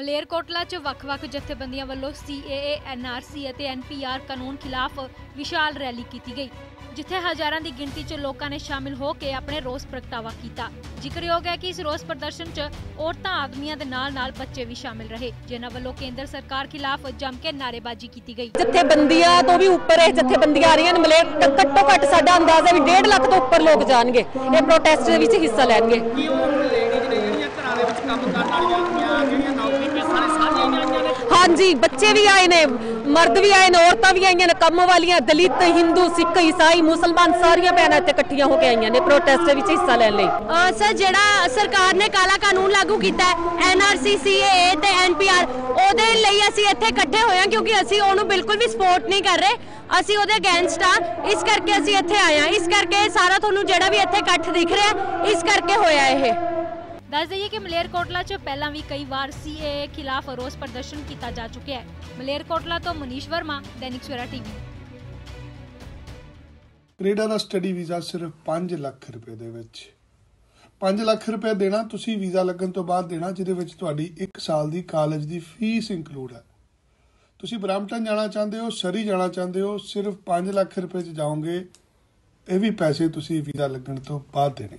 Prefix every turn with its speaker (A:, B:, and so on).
A: ਮਲੇਰਕੋਟਲਾ 'ਚ ਵੱਖ-ਵੱਖ ਜਥੇਬੰਦੀਆਂ ਵੱਲੋਂ CAA, NRC ਅਤੇ NPR ਕਾਨੂੰਨ ਖਿਲਾਫ ਵਿਸ਼ਾਲ ਰੈਲੀ ਕੀਤੀ ਗਈ ਜਿੱਥੇ ਹਜ਼ਾਰਾਂ ਦੀ ਗਿਣਤੀ 'ਚ ਲੋਕਾਂ ਨੇ ਸ਼ਾਮਿਲ ਹੋ ਕੇ ਆਪਣੇ ਰੋਸ ਪ੍ਰਗਟਾਵਾ ਕੀਤਾ। ਜ਼ਿਕਰਯੋਗ ਹੈ ਕਿ ਇਸ ਰੋਸ ਪ੍ਰਦਰਸ਼ਨ 'ਚ ਔਰਤਾਂ ਆਦਮੀਆਂ ਦੇ ਨਾਲ-ਨਾਲ ਬੱਚੇ ਵੀ ਸ਼ਾਮਿਲ ਰਹੇ ਜਿਨ੍ਹਾਂ ਵੱਲੋਂ ਕੇਂਦਰ ਸਰਕਾਰ ਖਿਲਾਫ ਜੰਮ ਕੇ ਨਾਅਰੇਬਾਜ਼ੀ ਕੀਤੀ ਗਈ।
B: ਜਥੇਬੰਦੀਆਂ ਤੋਂ ਵੀ ਉੱਪਰ ਇਹ ਜਥੇਬੰਦੀਆਂ ਆ ਰਹੀਆਂ ਨੇ ਮਲੇ ਘੱਟੋ ਘੱਟ ਸਾਡਾ ਅੰਦਾਜ਼ਾ ਵੀ 1.5 ਲੱਖ ਤੋਂ ਉੱਪਰ ਲੋਕ ਜਾਣਗੇ ਇਹ ਪ੍ਰੋਟੈਸਟ ਦੇ ਵਿੱਚ ਹਿੱਸਾ ਲੈਣਗੇ।
C: ਕੰਮ ਕਰਨ ਵਾਲੀਆਂ ਹੁੰਦੀਆਂ ਜਿਹੜੀਆਂ ਨੌਕਰੀ ਪੇਸ਼ਾ ਨੇ ਸਾਰੀਆਂ ਹੀ ਆਈਆਂ ਨੇ।
B: ਹਾਂਜੀ ਬੱਚੇ ਵੀ ਆਏ ਨੇ ਮਰਦ ਵੀ ਆਏ ਨੇ ਔਰਤਾਂ ਵੀ ਆਈਆਂ ਨੇ ਕੰਮ ਵਾਲੀਆਂ ਦਲਿਤ ਹਿੰਦੂ ਸਿੱਖ ਈਸਾਈ ਮੁਸਲਮਾਨ ਸਾਰੀਆਂ ਭੈਣਾਂ ਇੱਥੇ ਇਕੱਠੀਆਂ ਹੋ ਕੇ ਆਈਆਂ ਨੇ ਪ੍ਰੋਟੈਸਟ ਦੇ ਵਿੱਚ ਹਿੱਸਾ ਲੈਣ ਲਈ।
D: ਸਰ ਜਿਹੜਾ ਸਰਕਾਰ ਨੇ ਕਾਲਾ ਕਾਨੂੰਨ ਲਾਗੂ ਕੀਤਾ ਹੈ ਐਨਆਰਸੀ ਸੀਏਏ ਤੇ ਐਨਪੀਆਰ ਉਹਦੇ ਲਈ ਅਸੀਂ ਇੱਥੇ ਇਕੱਠੇ ਹੋਏ ਹਾਂ ਕਿਉਂਕਿ ਅਸੀਂ ਉਹਨੂੰ ਬਿਲਕੁਲ ਵੀ ਸਪੋਰਟ ਨਹੀਂ ਕਰ ਰਹੇ। ਅਸੀਂ ਉਹਦੇ ਅਗੇਂਸਟ ਆ ਇਸ ਕਰਕੇ ਅਸੀਂ ਇੱਥੇ ਆਏ ਹਾਂ। ਇਸ ਕਰਕੇ ਸਾਰਾ ਤੁਹਾਨੂੰ ਜਿਹੜਾ ਵੀ ਇੱਥੇ ਇਕੱਠ ਦਿਖ ਰਿਹਾ ਇਸ ਕਰਕੇ ਹੋਇਆ ਇਹ।
A: ਦੱਸ ਦਈਏ ਕਿ ਮਲੇਰਕੋਟਲਾ 'ਚ ਪਹਿਲਾਂ ਵੀ ਕਈ ਵਾਰ CAA ਖਿਲਾਫ ਰੋਸ ਪ੍ਰਦਰਸ਼ਨ ਕੀਤਾ ਜਾ ਚੁੱਕਿਆ ਹੈ। ਮਲੇਰਕੋਟਲਾ ਤੋਂ ਮਨੀਸ਼ ਵਰਮਾ, ਦੈਨਿਕ ਸਵੇਰਾ ਟੀਵੀ।
E: ਕੈਨੇਡਾ ਦਾ ਸਟੱਡੀ ਵੀਜ਼ਾ ਸਿਰਫ 5 ਲੱਖ ਰੁਪਏ ਦੇ ਵਿੱਚ। 5 ਲੱਖ ਰੁਪਏ ਦੇਣਾ, ਤੁਸੀਂ ਵੀਜ਼ਾ ਲੱਗਣ ਤੋਂ ਬਾਅਦ ਦੇਣਾ, ਜਿਹਦੇ ਵਿੱਚ ਤੁਹਾਡੀ 1 ਸਾਲ ਦੀ ਕਾਲਜ ਦੀ ਫੀਸ ਇੰਕਲੂਡ ਹੈ। ਤੁਸੀਂ ਬ੍ਰਾਂਪਟਨ ਜਾਣਾ ਚਾਹੁੰਦੇ ਹੋ, ਸਰੀ ਜਾਣਾ ਚਾਹੁੰਦੇ ਹੋ, ਸਿਰਫ 5 ਲੱਖ ਰੁਪਏ ਚ ਜਾਓਗੇ, ਇਹ ਵੀ ਪੈਸੇ ਤੁਸੀਂ ਵੀਜ਼ਾ ਲੱਗਣ ਤੋਂ ਬਾਅਦ ਦੇਣੇ।